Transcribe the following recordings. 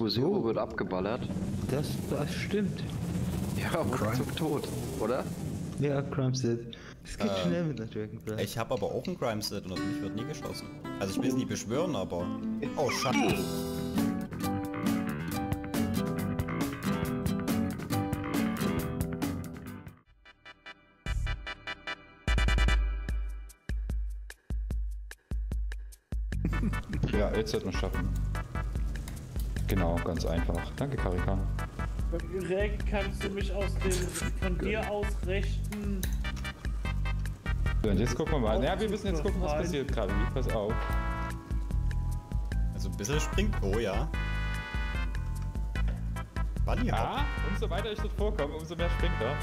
Museo wird abgeballert. Das, das stimmt. Ja, ruckzuck tot, oder? Ja, Crime Set. Es geht schnell mit der Dragonfly. Ich habe aber auch ein Crime Set und auf mich wird nie geschossen. Also ich will es nie beschwören, aber... Oh, Scheiße. Ja, jetzt sollten wir es schaffen. Genau, ganz einfach. Danke, Karika. Direkt kannst du mich aus dem von dir aus rechten. So, und jetzt gucken wir mal. Naja, wir müssen jetzt gucken, was passiert, Krabi. Pass auf. Also ein bisschen springt... Oh ja. Bunny. Ja, umso weiter ich dort vorkomme, umso mehr springt er.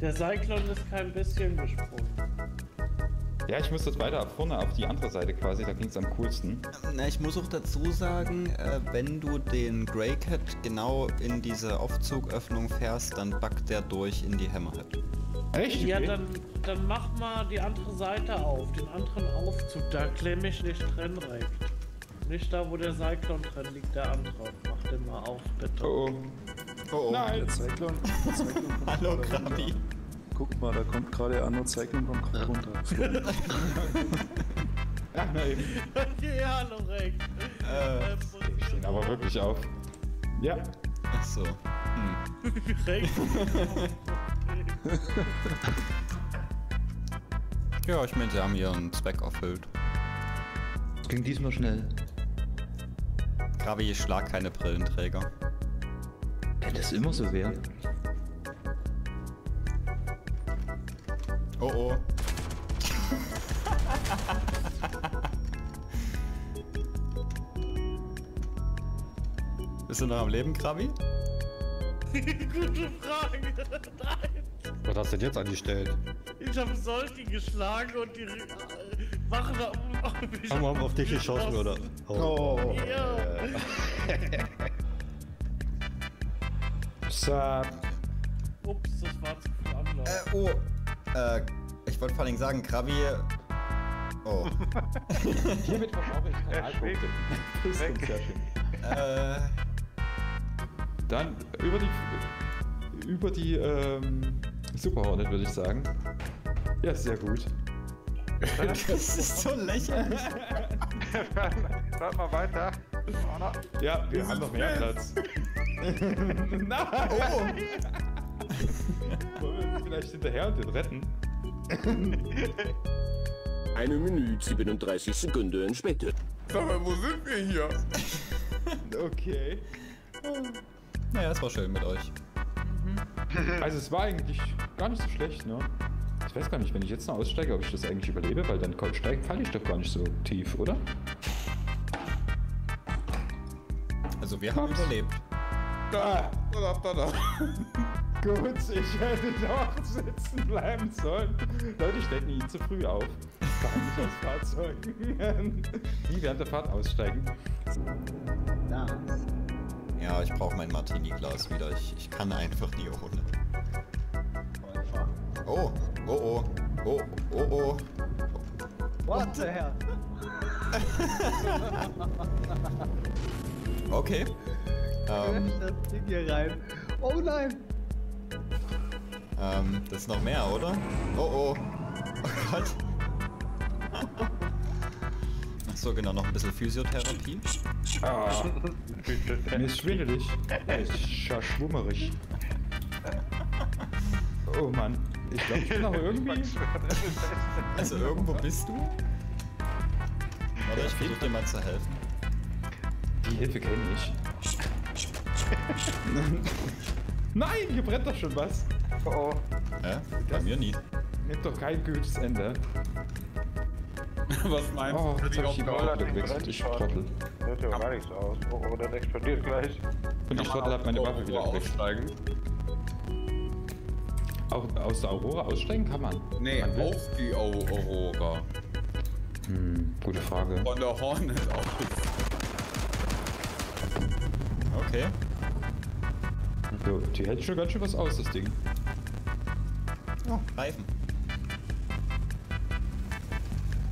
Der Cyclone ist kein bisschen gesprungen. Ja, ich muss dort weiter vorne auf die andere Seite quasi, da ging es am coolsten. Na, ich muss auch dazu sagen, äh, wenn du den Grey Cat genau in diese Aufzugöffnung fährst, dann backt der durch in die Hammerhead. Echt? Ja, dann, dann mach mal die andere Seite auf, den anderen Aufzug. Da klemm ich nicht drin rein. Nicht da, wo der Cyclone drin liegt, der andere. Mach den mal auf, bitte. Oh, oh. Oh, oh. Nein! Der Cyclone, der Cyclone Hallo, Krabi. Guck mal, da kommt gerade der andere Cyclone kommt gerade runter. Ja, hallo, Rex. Äh, Die stehen aber wirklich auf. Ja. ach so. Hm. Rex. Ja, ich meine, sie haben ihren Zweck erfüllt. Ging diesmal schnell. Krabi, ich schlag keine Brillenträger. Wenn das immer so wäre. Oh oh. Bist du noch am Leben, Krabi? Gute Frage. Nein. Was hast du denn jetzt angestellt? Ich habe Solki geschlagen und die Wachen da um. Haben wir auf dich geschossen, oder? Oh. Ja. Sup. Ups, das war zu viel Anlauf. Äh, oh. Äh, ich wollte vor allem sagen, Krabi. Oh. Hiermit verbrauche ich Kanalpunkte. Das ist sehr schön. äh, Dann über die über die ähm, Super Hornet würde ich sagen. Ja, sehr gut. das ist so lächerlich. Warte mal weiter. Ja, wir haben noch mehr Platz. Nein! Oh. Wollen wir vielleicht hinterher und den retten? Eine Minute 37 Sekunden später. Okay. Naja, es war schön mit euch. Also es war eigentlich gar nicht so schlecht, ne? Ich weiß gar nicht, wenn ich jetzt noch aussteige, ob ich das eigentlich überlebe, weil dann steige, falle ich doch gar nicht so tief, oder? Also wir haben Ups. überlebt. Da! Da, da, da. Gut, ich hätte doch sitzen bleiben sollen. Leute, ich steige nie zu früh auf. Gar nicht aus Fahrzeugen. Nie während der Fahrt aussteigen. Ja, ich brauche mein Martini-Glas wieder. Ich, ich kann einfach nie ohne. Oh, oh, oh, oh, oh, oh. What the hell? Okay. Ähm, das Ding hier rein. Oh nein! Ähm, das ist noch mehr, oder? Oh, oh. Oh Gott. Ach so, genau, noch ein bisschen Physiotherapie. Ah, mir ist schwindelig. Mir ist scha- schwummerig. Oh Mann. Ich glaube, ich bin aber irgendwie... Also irgendwo bist du? Warte, ich versuche dir mal zu helfen. Die Hilfe kenne ich. Nein, hier brennt doch schon was. Oh, Hä? Bei mir nie. Nimmt doch kein gutes Ende. Was meinst Oh, jetzt habe ich die das gewechselt, ich Trottel. das sieht ja gar nichts aus. Oh, oh, das explodiert gleich. Und ich Trottel habe meine Waffe wieder aussteigen? Auch aus der Aurora aussteigen kann man. Nee, Man auf die Au- Aurora. Hm, gute Frage. Von der Hornet aus. Okay. So, die hält schon ganz schön was aus, das Ding. Oh, Reifen.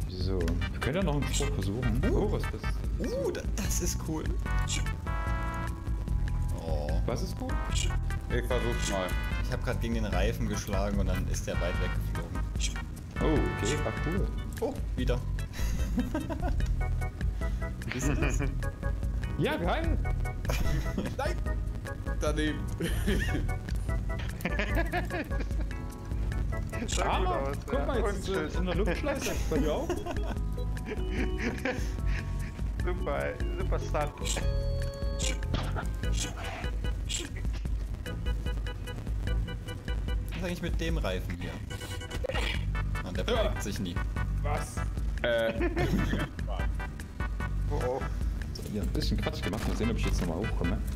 So, wir können ja noch einen Spruch versuchen. Oh, was ist das? Uh, da- das ist cool. Oh. Was ist gut? Ich versuch's mal. Ich habe gerade gegen den Reifen geschlagen und dann ist der weit weggeflogen. Oh, okay, war cool. Oh, wieder. Wisst ihr das? Ja, geil. Nein! Daneben. Gut aus, guck ja. mal, Und jetzt ist in der Luftschleuse. Bei dir auch? Super, super Stunt. Was ist eigentlich mit dem Reifen hier? Und der bewegt sich nie. Was? Äh, Oh oh. So, ja, ein bisschen Quatsch gemacht. Mal sehen, ob ich jetzt nochmal hochkomme.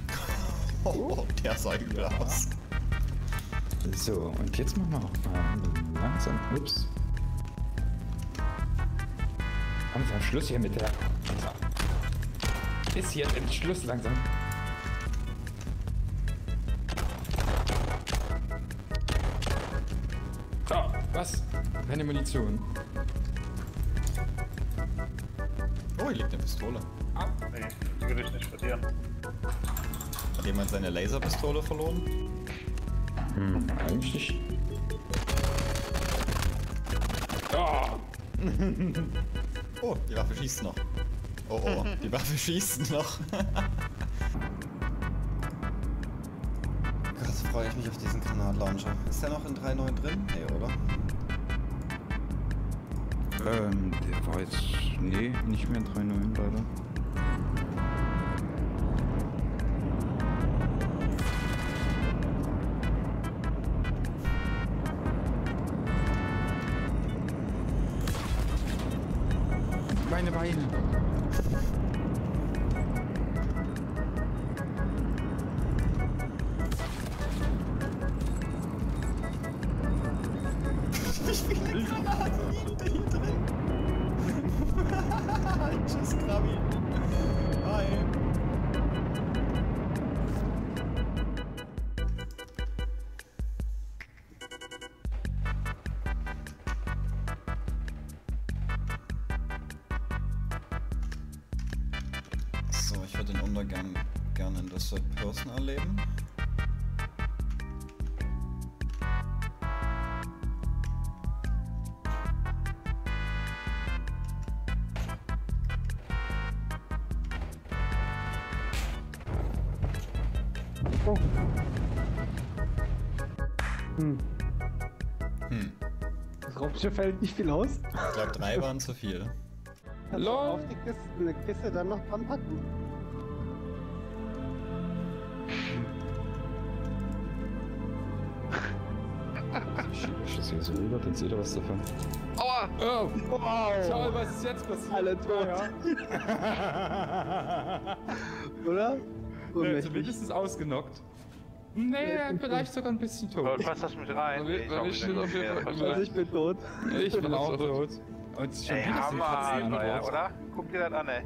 Oh, der sah übel aus. So, und jetzt machen wir auch mal langsam. Ups. Langsam Schluss hier mit der. Ist hier endlich Schluss langsam. So, was? Keine Munition. Oh, hier liegt eine Pistole. Nee, die will ich nicht verlieren. Hat jemand seine Laserpistole verloren? Hm, eigentlich nicht. Oh, Oh, die Waffe schießt noch. Oh oh, die Waffe schießt noch. Gott, freue ich mich auf diesen Granatlauncher. Ist der noch in 3.9 drin? Nee, oder? ähm, der war jetzt. Nee, nicht mehr in 3.9 leider. 쌓이는 würde den Untergang gerne in der Third Person erleben. Hm, Das Raumschiff hält nicht viel aus. ich glaube, drei waren zu viel. Du auf die Kiste, eine Kiste dann noch dran packen. Hier so rüber, dann seht ihr was davon. Aua! Oh, Wow! schau, was ist jetzt passiert? Alle tot. Oder? Ja, zumindest ausgenockt. Nee, vielleicht sogar ein bisschen tot. Und was das mit rein? Wir- Ich. Also ich bin tot. Ich bin auch tot. Und schon Ey, Hammer, Alter, oder? Guck dir das an, ey.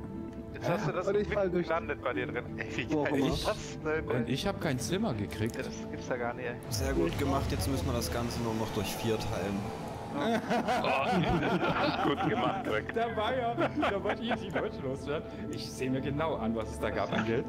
Jetzt hast du das Und ich fall durch. gelandet bei dir drin. Ey, wie Wo geil ist das denn? Und ich habe kein Zimmer gekriegt. Ja, das gibt's da gar nicht, ey. Sehr gut gemacht, jetzt müssen wir das Ganze nur noch durch vier teilen. Gut gemacht, Greg. Da war ja, da wollte ich jetzt die Leute loswerden. Ich sehe mir genau an, was es da gab an Geld.